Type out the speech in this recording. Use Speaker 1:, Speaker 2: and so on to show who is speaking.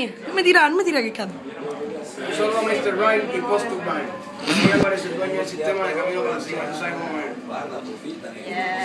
Speaker 1: ahí. No me tira, no me tira que canto.
Speaker 2: Solo Mr. Right y Post to Ella parece el dueño del sistema de camino para la cima. ¿Tú sabes cómo es?
Speaker 3: Yeah.